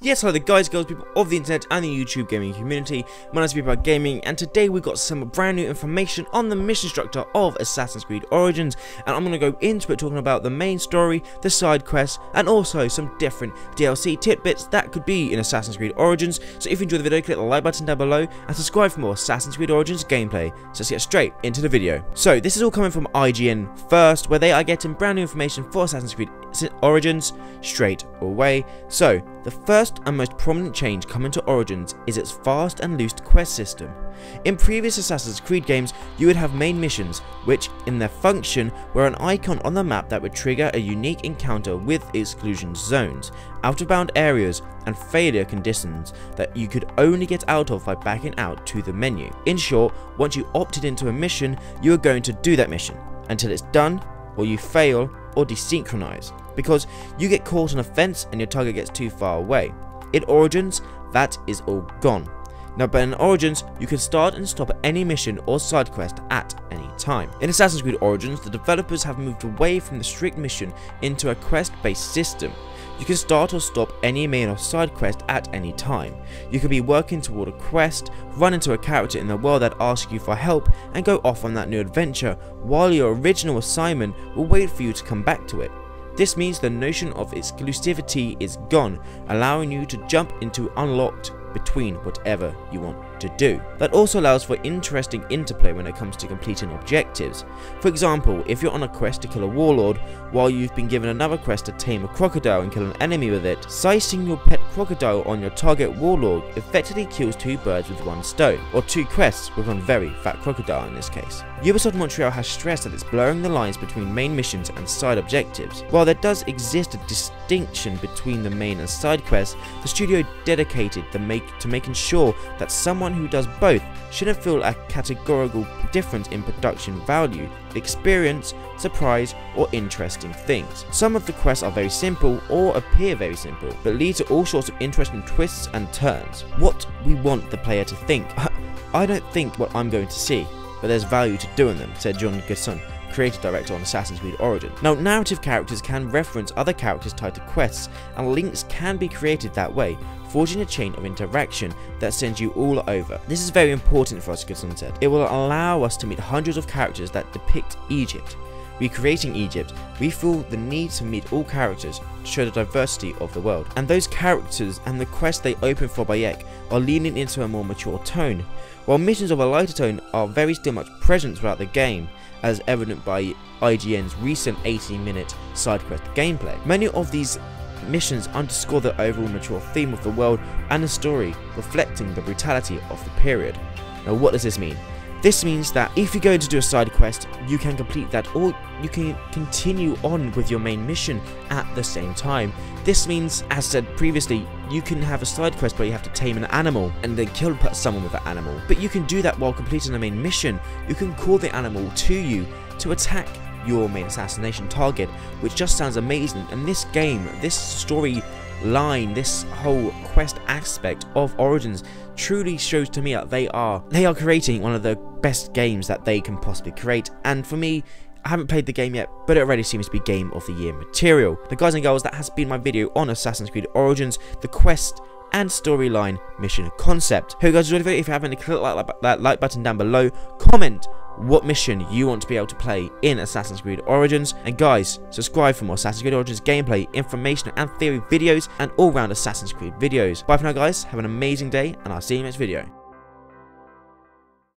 Yes, hello the guys, girls, people of the internet and the YouTube gaming community. My name is BPRGaming, and today we've got some brand new information on the mission structure of Assassin's Creed Origins, and I'm going to go into it talking about the main story, the side quests, and also some different DLC tidbits that could be in Assassin's Creed Origins. So if you enjoyed the video, click the like button down below and subscribe for more Assassin's Creed Origins gameplay. So let's get straight into the video. So this is all coming from IGN first, where they are getting brand new information for Assassin's Creed Origins straight away. So the first and most prominent change coming to Origins is its fast and loose quest system. In previous Assassin's Creed games, you would have main missions, which in their function were an icon on the map that would trigger a unique encounter with exclusion zones, out of bound areas, and failure conditions that you could only get out of by backing out to the menu. In short, once you opted into a mission, you are going to do that mission, until it's done, or you fail, or desynchronize because you get caught on a fence and your target gets too far away. In Origins, that is all gone. Now, but in Origins, you can start and stop any mission or side quest at any time. In Assassin's Creed Origins, the developers have moved away from the strict mission into a quest-based system. You can start or stop any main or side quest at any time. You can be working toward a quest, run into a character in the world that asks you for help, and go off on that new adventure, while your original assignment will wait for you to come back to it. This means the notion of exclusivity is gone, allowing you to jump into unlocked between whatever you want to do. That also allows for interesting interplay when it comes to completing objectives. For example, if you're on a quest to kill a warlord, while you've been given another quest to tame a crocodile and kill an enemy with it, sizing your pet crocodile on your target warlord effectively kills two birds with one stone, or two quests with one very fat crocodile in this case. Ubisoft Montreal has stressed that it's blurring the lines between main missions and side objectives. While there does exist a distinction between the main and side quests, the studio dedicated the make to making sure that someone who does both shouldn't feel a categorical difference in production value, experience, surprise, or interesting things. Some of the quests are very simple or appear very simple, but lead to all sorts of interesting twists and turns. What we want the player to think. I don't think what I'm going to see, but there's value to doing them, said John Guesdon, creative director on Assassin's Creed Origins. Now, narrative characters can reference other characters tied to quests, and links can be created that way, forging a chain of interaction that sends you all over. This is very important for us, Guesdon said. It will allow us to meet hundreds of characters that depict Egypt. Recreating Egypt, we feel the need to meet all characters to show the diversity of the world. And those characters and the quest they open for Bayek are leaning into a more mature tone, while missions of a lighter tone are very still much present throughout the game, as evident by IGN's recent 18 minute side quest gameplay. Many of these missions underscore the overall mature theme of the world and the story, reflecting the brutality of the period. Now what does this mean? This means that if you go to do a side quest, you can complete that or you can continue on with your main mission at the same time. This means, as said previously, you can have a side quest where you have to tame an animal and then kill someone with that animal. But you can do that while completing the main mission. You can call the animal to you to attack your main assassination target, which just sounds amazing. And this game, this story line, this whole quest aspect of Origins truly shows to me that they are they are creating one of the best games that they can possibly create. And for me, I haven't played the game yet, but it already seems to be Game of the Year material. The guys and girls, that has been my video on Assassin's Creed Origins, the quest and storyline mission concept. Hope you guys enjoyed the video. If you haven't, click that like button down below. Comment what mission you want to be able to play in Assassin's Creed Origins. And guys, subscribe for more Assassin's Creed Origins gameplay, information and theory videos, and all-round Assassin's Creed videos. Bye for now guys, have an amazing day, and I'll see you in the next video.